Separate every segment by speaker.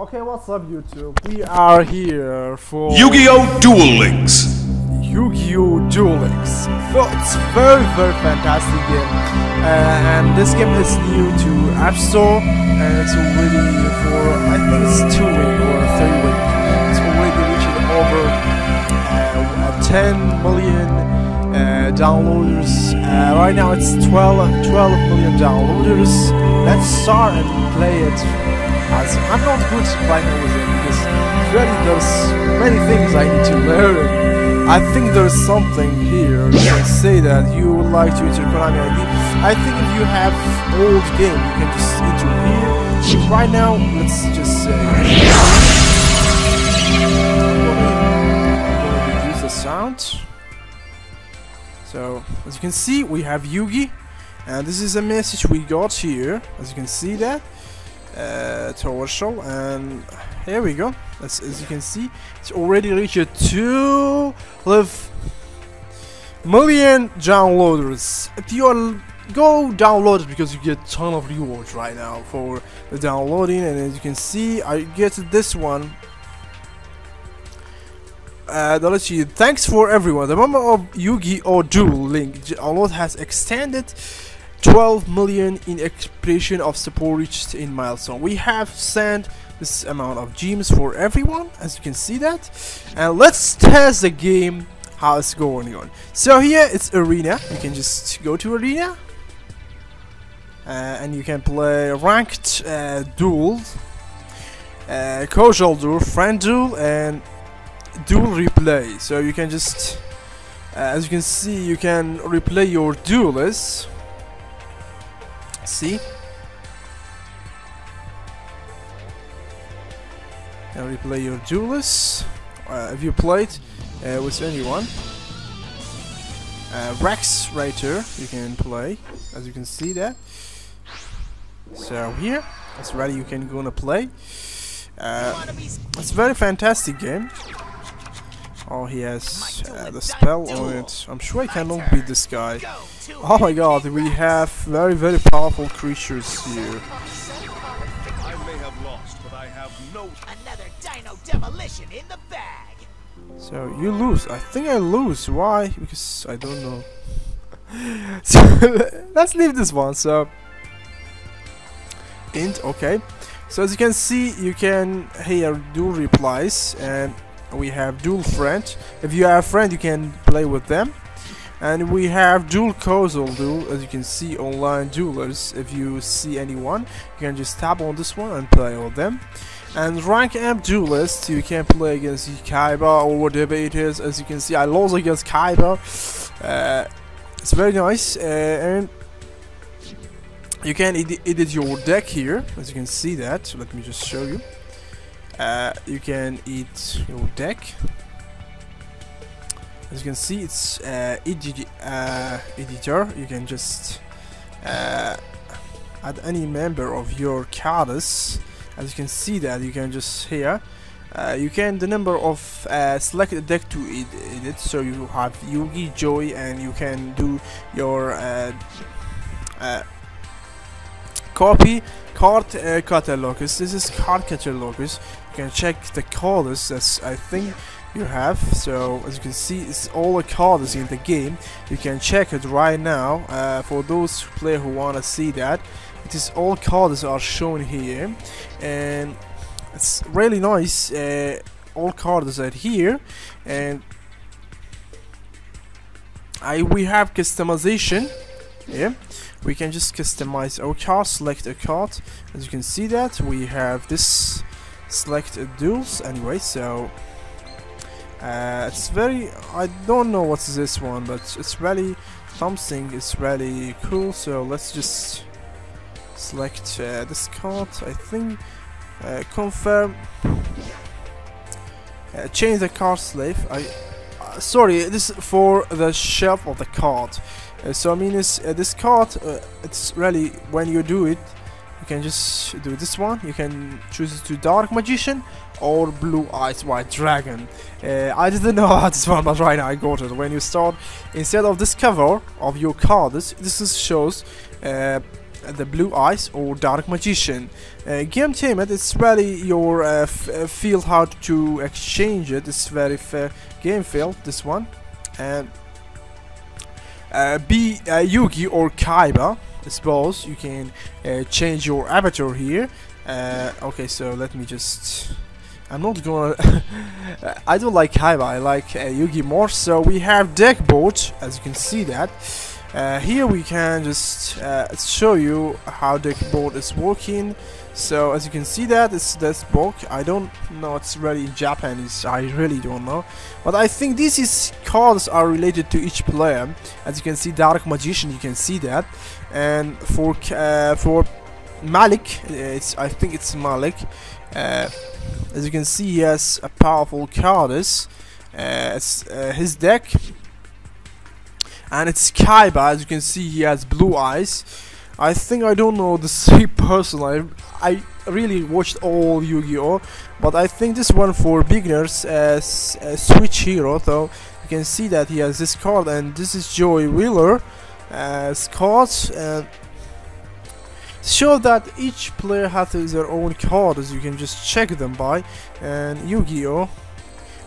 Speaker 1: Okay, what's up YouTube? We are here for
Speaker 2: Yu-Gi-Oh! Duel Links.
Speaker 1: Yu-Gi-Oh! Duel Links. It's very very fantastic game, uh, and this game is new to App Store, and it's already for I think it's two week or three week. It's already reaching over uh, 10 million uh, downloaders. Uh, right now it's 12, 12 million downloaders. Let's start and play it. As I'm not good right now with it because really there's many things I need to learn. I think there's something here. Can say that you would like to enter Konami ID. I think if you have old game, you can just enter here. Right now, let's just say. Reduce the sound. So, as you can see, we have Yugi, and this is a message we got here. As you can see that, uh, to our show, and here we go. As, as you can see, it's already reached 2 million downloaders. If you are go download it because you get ton of rewards right now for the downloading, and as you can see, I get this one uh, you thanks for everyone. The number of Yu-Gi-Oh! Duel Link download has extended 12 million in expression of support reached in milestone. We have sent this amount of gems for everyone, as you can see that. And let's test the game how it's going on. So here it's arena. You can just go to arena. Uh, and you can play ranked uh, duel, uh, casual duel, friend duel, and duel replay so you can just uh, as you can see you can replay your duelists see? And replay your duelists uh, if you played uh, with anyone? Uh, Rex right you can play as you can see that so here it's ready you can go and play. Uh, it's a very fantastic game Oh, he has uh, the spell on it. I'm sure I cannot beat this guy. Oh my god, we have very, very powerful creatures here.
Speaker 3: I may have lost, but I have no.
Speaker 4: Another dino demolition in the bag.
Speaker 1: So, you lose. I think I lose. Why? Because I don't know. so, let's leave this one. So, int, okay. So, as you can see, you can here do replies and we have duel friend if you have friend you can play with them. And we have duel causal duel as you can see online duelers. If you see anyone you can just tap on this one and play with them. And rank M duelist you can play against Kaiba or whatever it is. As you can see I lost against Kaiba. Uh, it's very nice. Uh, and you can edit your deck here as you can see that. Let me just show you uh, you can eat your deck as you can see it's uh, uh, editor you can just uh, add any member of your cards as you can see that you can just here uh, you can the number of uh, select a deck to ed edit so you have Yugi, Joy and you can do your copy card uh, catalogus. This is card catalogus. Can check the cards that I think you have. So as you can see, it's all the cards in the game. You can check it right now. Uh, for those players who wanna see that, it is all cards are shown here, and it's really nice. Uh, all cards are here, and I we have customization. Yeah we can just customize our card select a card as you can see that we have this select duels anyway so uh, it's very I don't know what's this one but it's really something it's really cool so let's just select uh, this card I think uh, confirm uh, change the card slave I uh, sorry this is for the shelf of the card. Uh, so I mean, uh, this card, it's really when you do it, you can just do this one. You can choose to Dark Magician or Blue Eyes White Dragon. Uh, I didn't know about this one, but right now I got it. When you start, instead of this cover of your card, this, is shows uh, the Blue Eyes or Dark Magician. Uh, game Teamet, it's really your uh, uh, field how to exchange it. It's very fair game field, this one. And uh, be uh, Yugi or Kaiba, Suppose. You can uh, change your avatar here. Uh, okay, so let me just... I'm not gonna... I don't like Kaiba, I like uh, Yugi more. So we have deck board, as you can see that. Uh, here we can just uh, show you how deck board is working. So as you can see that it's this book. I don't know it's really Japanese. I really don't know. But I think these cards are related to each player. As you can see, Dark Magician. You can see that. And for uh, for Malik, it's I think it's Malik. Uh, as you can see, he has a powerful cards. Uh, it's uh, his deck, and it's Kaiba. As you can see, he has blue eyes. I think I don't know the same person. I I really watched all Yu-Gi-Oh, but I think this one for beginners uh, as a uh, Switch Hero. So you can see that he has this card, and this is Joey Wheeler uh, as cards. And show that each player has their own card, as you can just check them by. And Yu-Gi-Oh,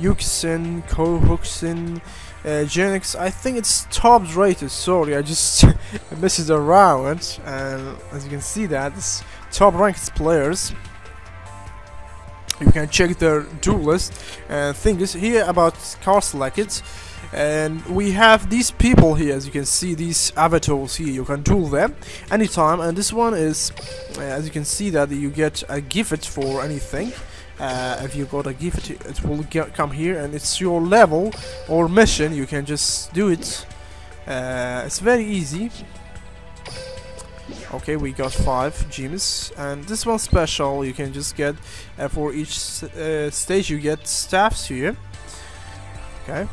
Speaker 1: Yuxin, Kohuxin uh, Genix, I think it's top rated, sorry, I just messed around, and as you can see that, it's top ranked players. You can check their duel list, and thing is here about card selected, and we have these people here, as you can see, these avatars here, you can duel them anytime, and this one is, uh, as you can see that you get a gift for anything. Uh, if you got a gift it will get, come here and it's your level or mission. You can just do it. Uh, it's very easy. Okay we got five gems and this one special. You can just get uh, for each uh, stage you get staffs here. Okay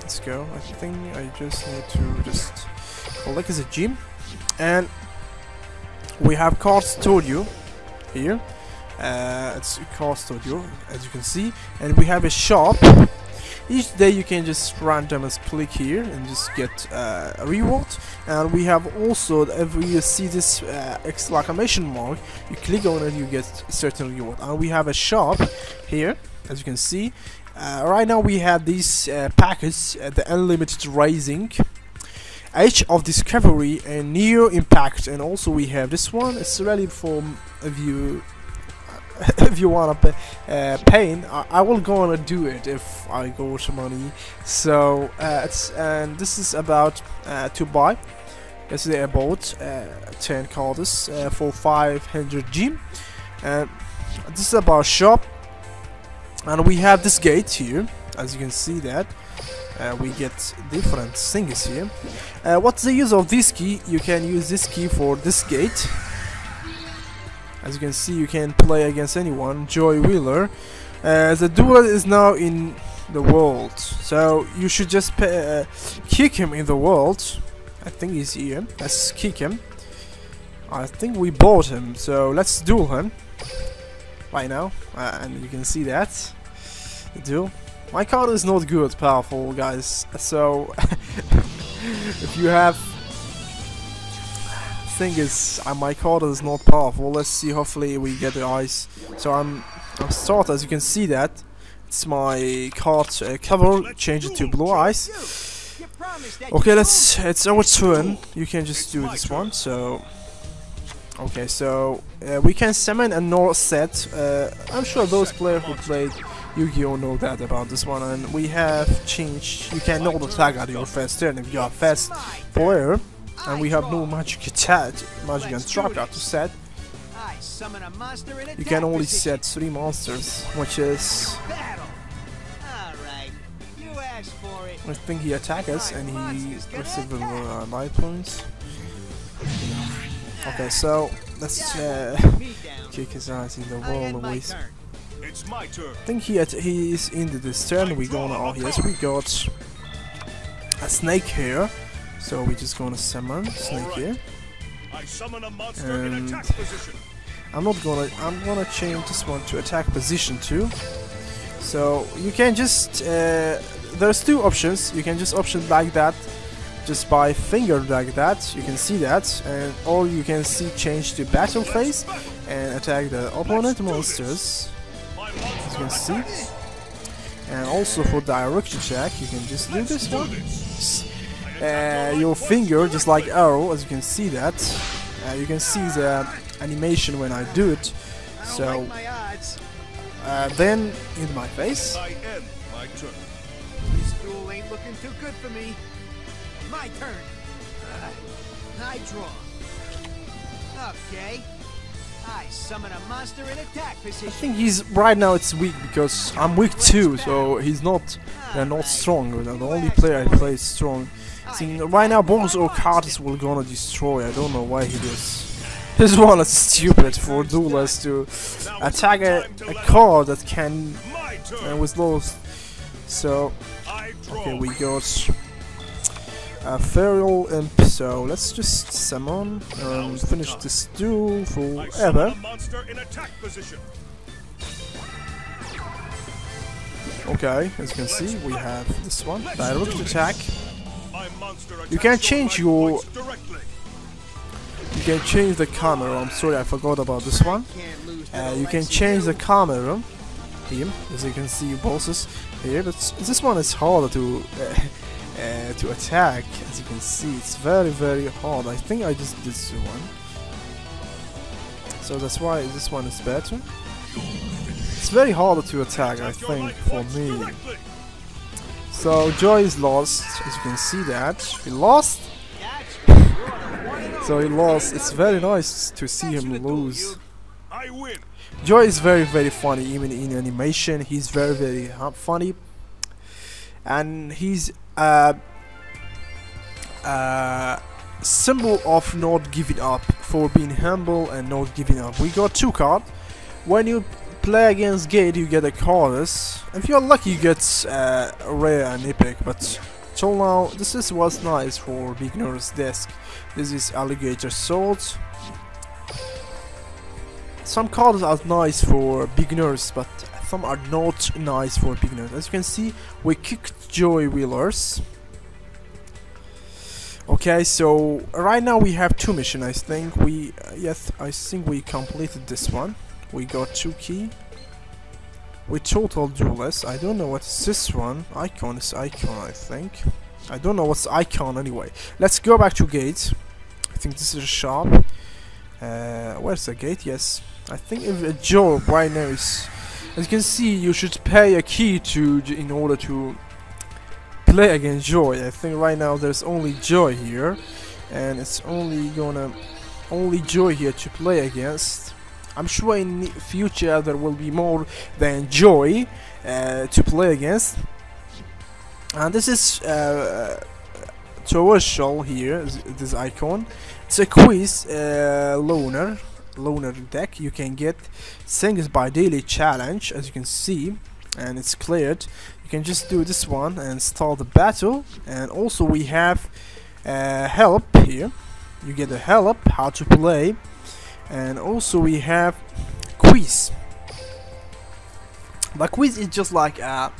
Speaker 1: let's go. I think I just need to just collect as a gym. and we have Card Studio here. Uh, it's car studio as you can see. And we have a shop. Each day you can just randomly click here and just get uh, a reward. And we have also if you see this uh, exclamation mark you click on it you get certain reward. And we have a shop here as you can see uh, right now we have these uh, packets uh, the unlimited rising Age of Discovery and Neo Impact and also we have this one it's really for if you if you want to pay, uh, pain, I, I, will go on and do it if I go to money. So uh, it's and this is about uh, to buy. This is about uh, 10 cards uh, for 500 gem. And this is about shop. And we have this gate here, as you can see that. Uh, we get different things here. Uh, what's the use of this key? You can use this key for this gate as you can see, you can play against anyone. Joy Wheeler. Uh, the duel is now in the world, so you should just pay, uh, kick him in the world. I think he's here. Let's kick him. I think we bought him, so let's duel him right now, uh, and you can see that duel. My card is not good, powerful guys. So if you have thing is, uh, my card is not powerful. Let's see, hopefully we get the ice. So I'm, I'm start, as you can see that. It's my card uh, cover, change it to blue eyes. Okay, let's, it's our turn. You can just do this one, so... Okay, so uh, we can summon a North set. Uh, I'm sure those players who played Yu-Gi-Oh know that about this one, and we have changed. You can not attack at your first turn if you are fast player and we have no magic attack, magic and instructor to set. You can only set three monsters, which is. I think he attack us and he receives uh, life points. Okay, so let's uh, kick his ass in the wall away. I think he he is in this turn. We gonna oh yes we got a snake here. So we're just gonna summon Snake here. And I'm not gonna I'm gonna change this one to attack position too. So you can just uh, there's two options. You can just option like that just by finger like that you can see that and or you can see change to battle phase and attack the opponent monsters can see and also for direct check, you can just do this one uh, your finger just like arrow as you can see that uh, you can see the animation when I do it so uh, then in my face
Speaker 3: I end my turn.
Speaker 4: This duel ain't looking too good for me. My turn. Uh, I draw. Okay. I
Speaker 1: think he's right now it's weak because I'm weak too, so he's not they're not strong. The only player I play is strong. See, right now boss or Curtis will gonna destroy. I don't know why he does. This one is stupid for duelers to attack a, a card that can
Speaker 3: My
Speaker 1: uh, with lost. So okay, we got a feral imp. So let's just summon and finish this duel forever. Okay, as you can see, we have this one direct attack. You can change
Speaker 3: your.
Speaker 1: You can change the camera. I'm sorry, I forgot about this one. Uh, you can change the camera here, as you can see bosses here. But this one is harder to uh, uh, to attack, as you can see. It's very very hard. I think I just did this one, so that's why this one is better. It's very hard to attack, I think, for me. So Joy is lost, as you can see that he lost. So he lost. It's very nice to see him lose. Joy is very very funny even in animation he's very very funny and he's uh, uh, symbol of not giving up for being humble and not giving up. We got two cards. When you play against Gate you get a Chorus. If you're lucky you get uh, rare and epic but till now this is what's nice for beginner's desk. This is alligator sword some cards are nice for beginners, but some are not nice for beginners. As you can see, we kicked Joy Wheelers. Okay, so right now we have two missions. I think we uh, yes, I think we completed this one. We got two key. We total duelist. I don't know what is this one. Icon is icon, I think. I don't know what's icon anyway. Let's go back to gate. I think this is a shop. Uh, where's the gate? Yes. I think if a job right now is, as you can see, you should pay a key to in order to play against Joy. I think right now there's only Joy here, and it's only gonna only Joy here to play against. I'm sure in the future there will be more than Joy uh, to play against. And this is uh, Torshal here, this icon. It's a quiz uh, loner loner deck you can get things by daily challenge as you can see and it's cleared. You can just do this one and start the battle. And also we have uh, help here. You get a help how to play. And also we have quiz. The quiz is just like a,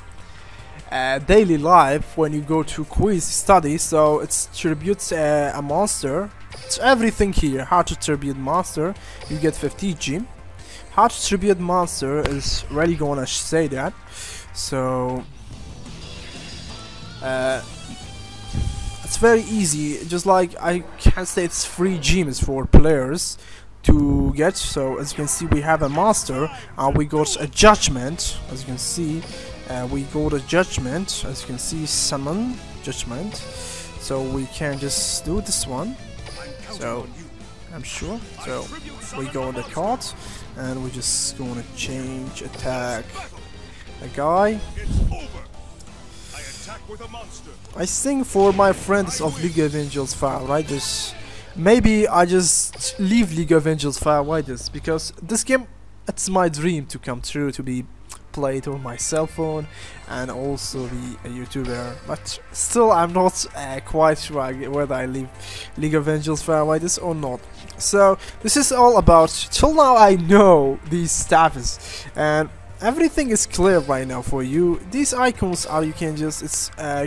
Speaker 1: a daily life when you go to quiz study. So it tributes uh, a monster it's everything here. How to tribute monster. You get 50 G. How to tribute monster is really gonna say that. So uh, it's very easy. Just like I can say it's free gems for players to get. So as you can see we have a monster. And we got a judgment as you can see. Uh, we got a judgment as you can see summon judgment. So we can just do this one so I'm sure so we go on the card and we're just gonna change attack a guy.
Speaker 3: I.
Speaker 1: I think for my friends of League of Angels Firefighters, maybe I just leave League of Angels Firefighters because this game, it's my dream to come true to be played on my cell phone and also be a YouTuber. But still, I'm not uh, quite sure whether I leave League of Angels Firefighters or not. So this is all about. Till now, I know these status and everything is clear right now for you. These icons are you can just it's uh,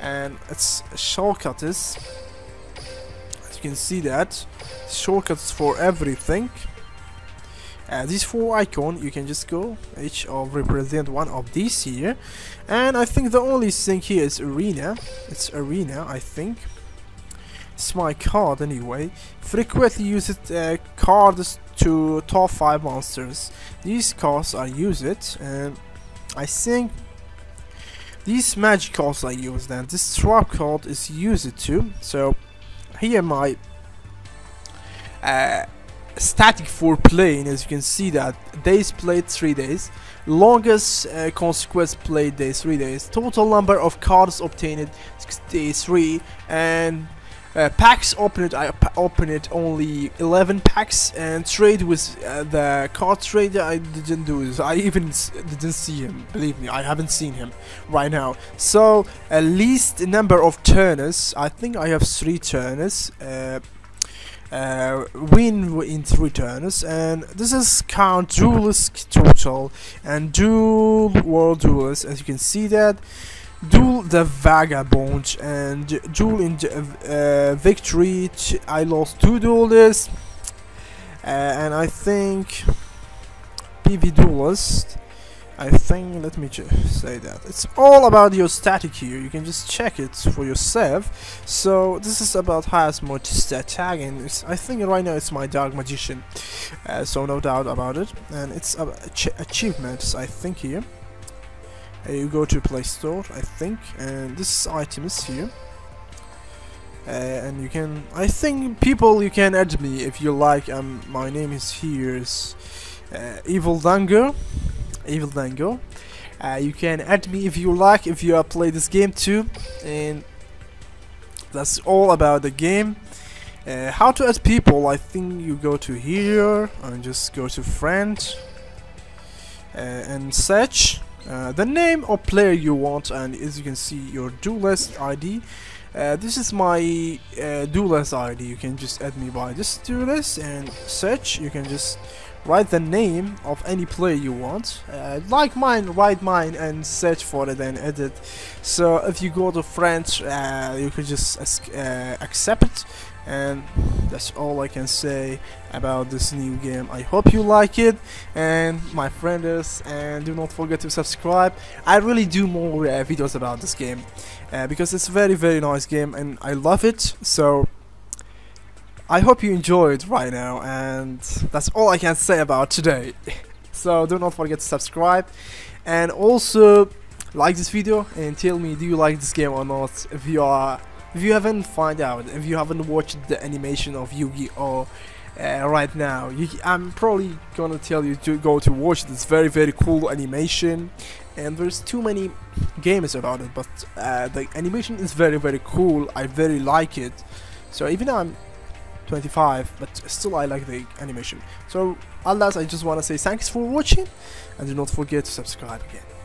Speaker 1: and it's shortcuts as you can see that shortcuts for everything uh, these four icon you can just go each of represent one of these here. And I think the only thing here is arena. It's arena I think. It's my card anyway. Frequently used uh, cards to top 5 monsters. These cards I use it and I think these magic cards I use and this trap card is used too. So here my uh, static for playing as you can see that. Days played 3 days. Longest uh, consequence played days 3 days. Total number of cards obtained 63 and uh, packs opened I opened it only 11 packs and trade with uh, the card trader I didn't do this. I even didn't see him believe me. I haven't seen him right now. So at least number of turners I think I have three turners uh, uh, win in three turns and this is count duelist total and duel world duelist as you can see that duel the vagabond and duel in uh, victory I lost two duelists uh, and I think PV duelist I think, let me just say that. It's all about your static here, you can just check it for yourself. So, this is about Hasmod static, and I think right now it's my Dark Magician. Uh, so, no doubt about it. And it's ach achievements, I think, here. Uh, you go to Play Store, I think, and this item is here. Uh, and you can, I think people you can add me if you like, um, my name is here is uh, Evil Dango. Evil Dango. Uh, you can add me if you like, if you play this game too, and that's all about the game. Uh, how to add people, I think you go to here and just go to friend uh, and search uh, the name of player you want. And as you can see your duelist ID uh, this is my uh, duelist ID you can just add me by this duelist and search. You can just write the name of any player you want. Uh, like mine write mine and search for it and edit. So if you go to French uh, you can just uh, accept it. And that's all I can say about this new game. I hope you like it. And my friends and do not forget to subscribe. I really do more uh, videos about this game uh, because it's a very very nice game and I love it. So I hope you enjoyed right now and that's all I can say about today. so do not forget to subscribe and also like this video and tell me do you like this game or not? If you are if you haven't find out if you haven't watched the animation of Yu-Gi-Oh uh, right now you, I'm probably gonna tell you to go to watch this very very cool animation and there's too many games about it but uh, the animation is very very cool. I very like it. So even though I'm 25 but still I like the animation. So alas I just want to say thanks for watching and do not forget to subscribe again